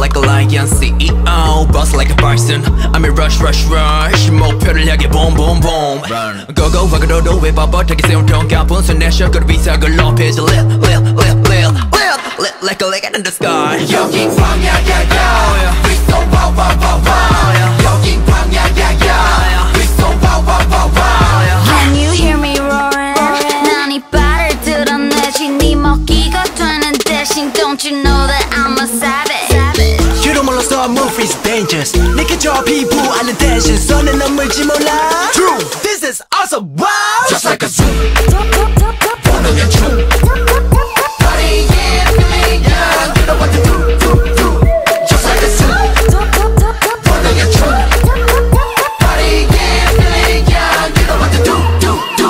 like a lion CEO Boss like a bison I'm in rush rush rush 목표를 향해 boom boom boom Go go fuck it all 왜 뻣뻣하게 세운 동가분 손 내셔 그로 비석을 높이지 Lit lit lit lit lit lit like a leg in the sky 여긴 광야야야 We so wow wow wow wow 여긴 광야야야 We so wow wow wow wow Can you hear me roaring? 난 이빨을 드러내지 네 먹기가 되는 대신 Don't you know that I'm a savage You don't 몰라서 move is dangerous 느껴져 피부 안에 tension 손에 넘을지 몰라 True This is awesome wow Just like a zoo 보는 게 true Party yeah feeling young You know what to do do do Just like a zoo 보는 게 true Party yeah feeling young You know what to do do do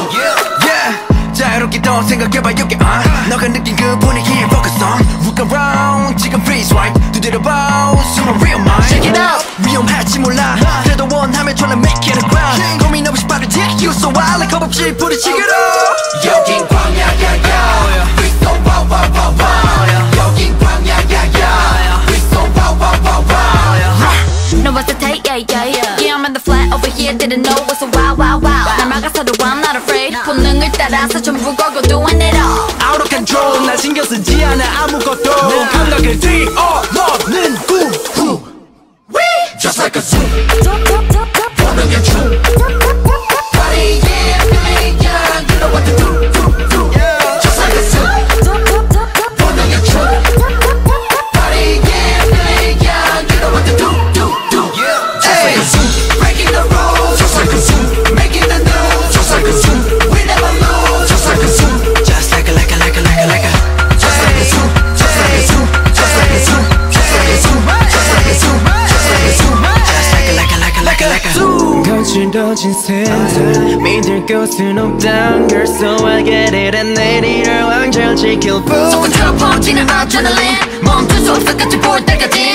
Yeah 자유롭게 더 생각해봐 you can uh. 너가 느낀 위험할지 몰라 그래도 원하면 tryna make it a ground 고민 없이 빠르 take you so wild like 겁없이 부딪히기로 여긴 광야야야 We so wow wow wow wow 여긴 광야야야 We so wow wow wow wow Know what's the take, yeah, yeah, yeah Yeah, I'm in the flat over here, didn't know what's a wow, wow, wow 날 막아서도 I'm not afraid 본능을 따라서 전부 걸고 doing it all Out of control 나 신경 쓰지 않아 아무것도 감각을 뛰 거칠어진 세상 믿을 곳은 없단 걸 So I get it and 내리를 왕절 지킬 뿐 손끝으로 퍼지는 adrenaline 멈출 수 없어 끝을 볼 때까지